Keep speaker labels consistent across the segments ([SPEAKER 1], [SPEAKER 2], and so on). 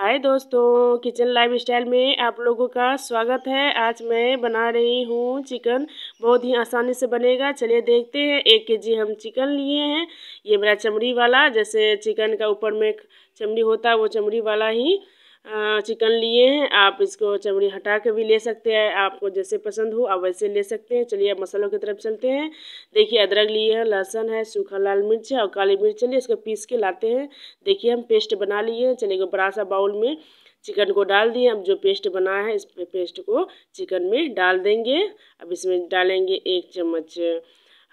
[SPEAKER 1] हाय दोस्तों, kitchen life style में आप लोगों का स्वागत है। आज मैं बना रही हूँ चिकन। बहुत ही आसानी से बनेगा। चलिए देखते हैं। एक के जी हम चिकन लिए हैं। ये मेरा चमड़ी वाला, जैसे चिकन का ऊपर में चमड़ी होता है, वो चमड़ी वाला ही चिकन लिए हैं, आप इसको चमड़ी हटा के भी ले सकते हैं, आपको जैसे पसंद हो आप वैसे ले सकते हैं। चलिए अब मसालों की तरफ़ चलते हैं। देखिए, अदरक लिए हैं, लहसुन है, सूखा लाल मिर्च है और काली मिर्च। चलिए इसको पीस के लाते हैं। देखिए, हम पेस्ट बना लिए हैं। चलिए बड़ा सा बाउल में चिकन को डाल दिए। अब जो पेस्ट बनाया है, इस पेस्ट को चिकन में डाल देंगे। अब इसमें डालेंगे एक चम्मच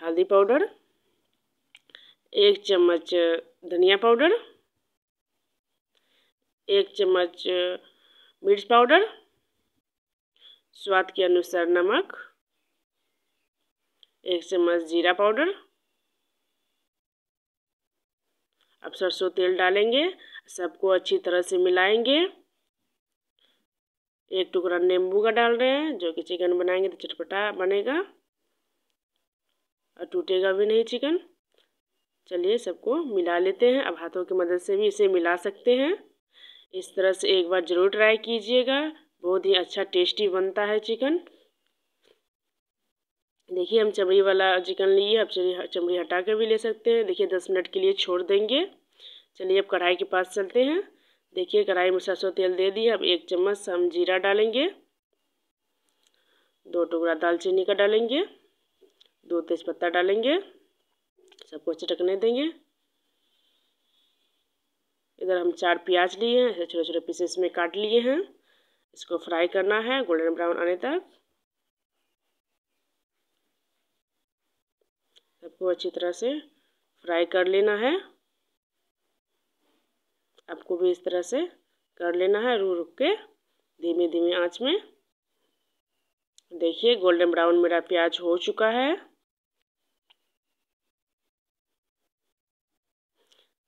[SPEAKER 1] हल्दी पाउडर, एक चम्मच धनिया पाउडर एक चम्मच मिर्च पाउडर, स्वाद के अनुसार नमक, एक चम्मच जीरा पाउडर। अब सरसों तेल डालेंगे, सबको अच्छी तरह से मिलाएँगे। एक टुकड़ा नींबू का डाल रहे हैं, जो कि चिकन बनाएँगे तो चटपटा बनेगा। और टूटेगा भी नहीं चिकन। चलिए सबको मिला लेते हैं, अब हाथों की मदद से भी इसे मिला सकते हैं। इस तरह से एक बार ज़रूर ट्राई कीजिएगा। बहुत ही अच्छा टेस्टी बनता है चिकन। देखिए, हम चमड़ी वाला चिकन लिए, अब चलिए चमड़ी हटा कर भी ले सकते हैं। देखिए, दस मिनट के लिए छोड़ देंगे। चलिए, अब कढ़ाई के पास चलते हैं। देखिए, कढ़ाई में सरसों तेल दे दिए अब एक चम्मच हम जीरा डालेंगे। दो टुकड़ा दालचीनी का डालेंगे। दो तेज़पत्ता डालेंगे। सबको चटकने देंगे। इधर हम चार प्याज लिए हैं इसे छोटे छोटे पीसेस में काट लिए हैं, इसको फ्राई करना है गोल्डन ब्राउन आने तक। सबको अच्छी तरह से फ्राई कर लेना है। आपको भी इस तरह से कर लेना है रू रुक के धीमे धीमे आँच में। देखिए गोल्डन ब्राउन मेरा प्याज हो चुका है।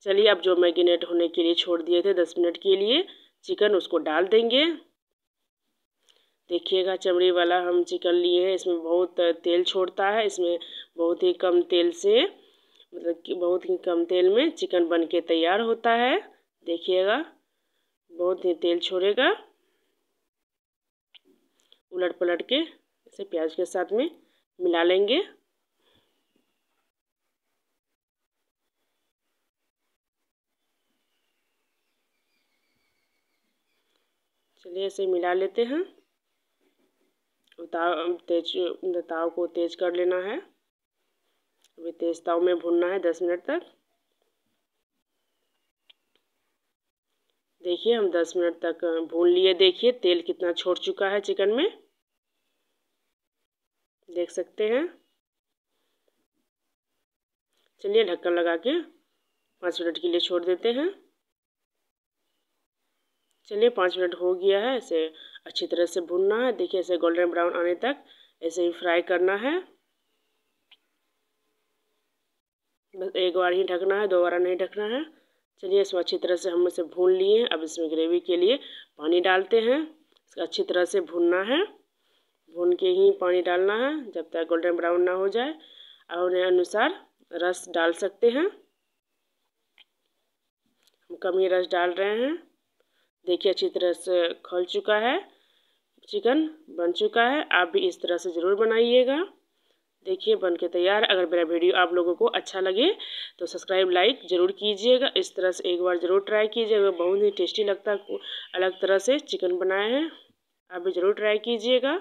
[SPEAKER 1] चलिए अब जो मैगिनेट होने के लिए छोड़ दिए थे दस मिनट के लिए, चिकन उसको डाल देंगे। देखिएगा चमड़ी वाला हम चिकन लिए हैं, इसमें बहुत तेल छोड़ता है, इसमें बहुत ही कम तेल से मतलब कि बहुत ही कम तेल में चिकन बन के तैयार होता है। देखिएगा, बहुत ही तेल छोड़ेगा। उलट पलट के इसे प्याज के साथ में मिला लेंगे। चलिए इसे मिला लेते हैं। ताव तेज ताव को तेज कर लेना है। अभी तेज ताव में भूनना है दस मिनट तक। देखिए हम दस मिनट तक भून लिए। देखिए तेल कितना छोड़ चुका है चिकन में। देख सकते हैं। चलिए ढक्कन लगा के पाँच मिनट के लिए छोड़ देते हैं। चलिए पाँच मिनट हो गया है इसे अच्छी तरह से भुनना है। देखिए इसे गोल्डन ब्राउन आने तक ऐसे ही फ्राई करना है। बस एक बार ही ढकना है, दो बार नहीं ढकना है। चलिए, इसको अच्छी तरह से हम इसे भून लिए अब इसमें ग्रेवी के लिए पानी डालते हैं। इसका अच्छी तरह से भूनना है। भून के ही पानी डालना है, जब तक गोल्डन ब्राउन ना हो जाए। और उन्हें अनुसार रस डाल सकते हैं। हम कम ही रस डाल रहे हैं। देखिए, अच्छी तरह से खल चुका है, चिकन बन चुका है। आप भी इस तरह से ज़रूर बनाइएगा। देखिए बन के तैयार। अगर मेरा वीडियो आप लोगों को अच्छा लगे तो सब्सक्राइब, लाइक ज़रूर कीजिएगा। इस तरह से एक बार ज़रूर ट्राई कीजिएगा। बहुत ही टेस्टी लगता है, अलग तरह से चिकन बनाए हैं। आप भी ज़रूर ट्राई कीजिएगा।